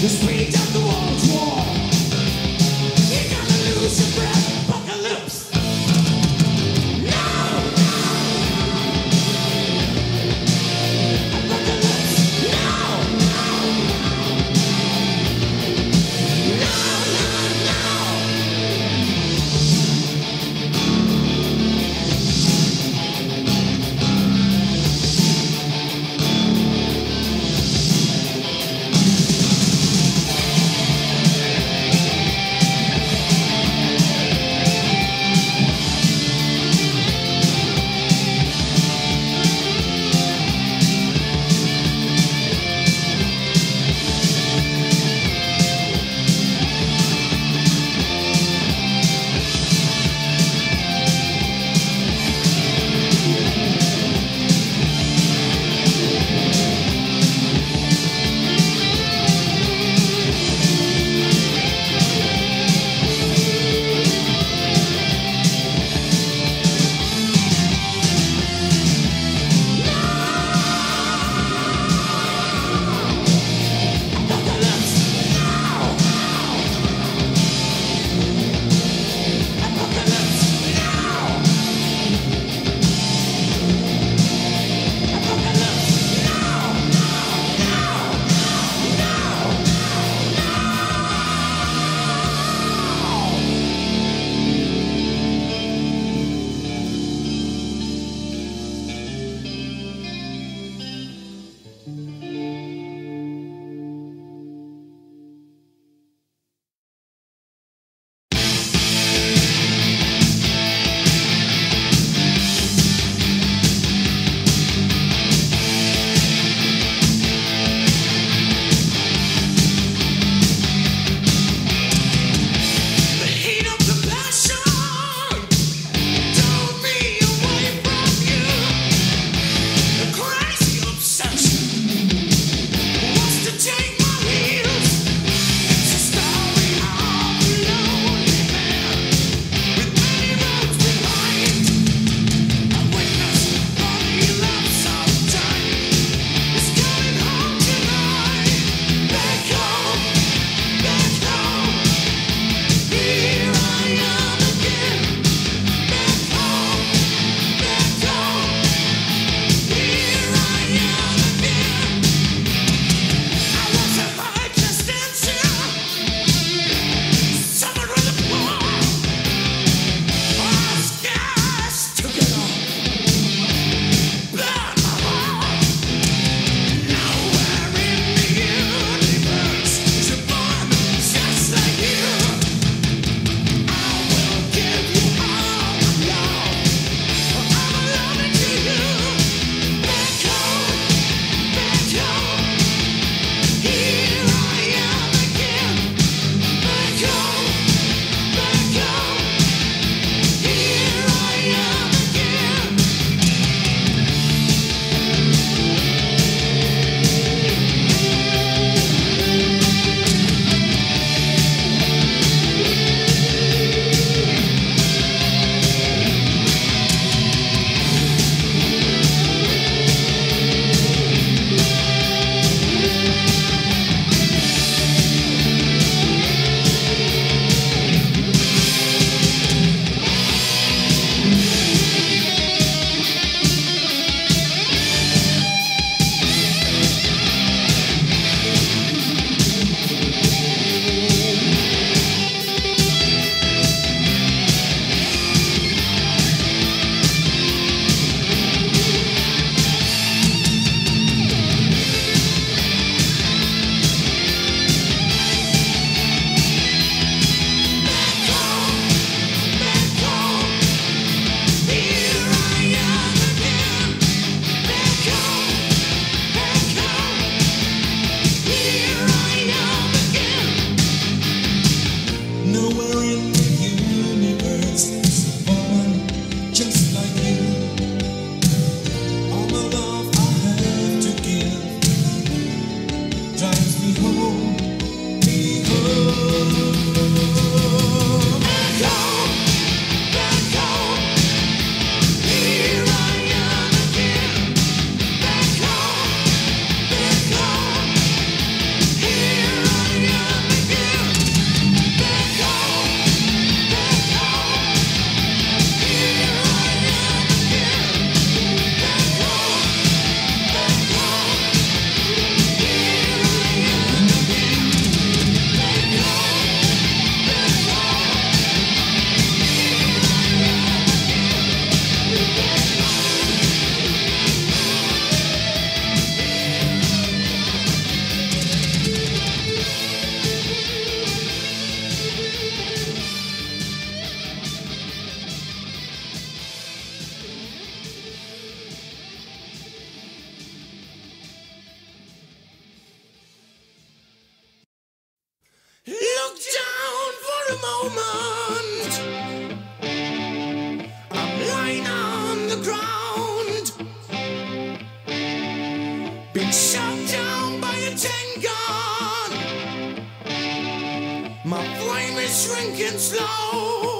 this way. Shrinking slow.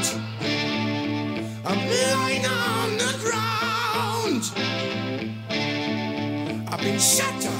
ground. I'm lying on the ground. I've been shut down.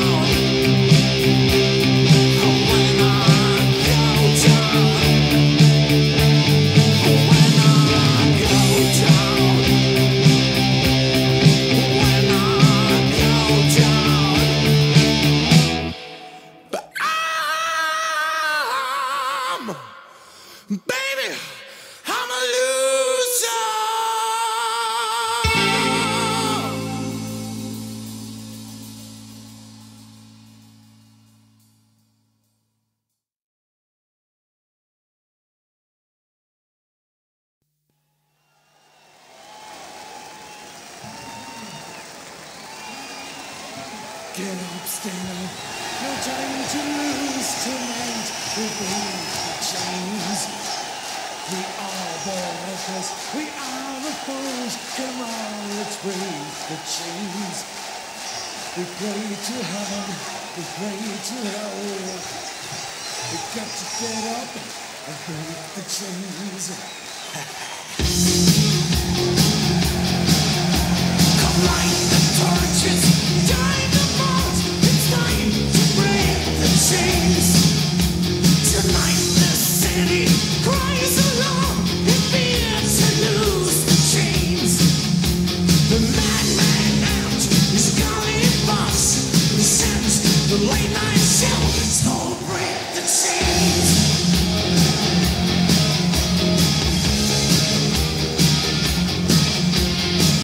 destiny. No time to lose tonight. We bring the chains. We are the rebels. We are the fools. Come on, let's break the chains. We pray to heaven. We pray to hell. We got to get up and break the chains.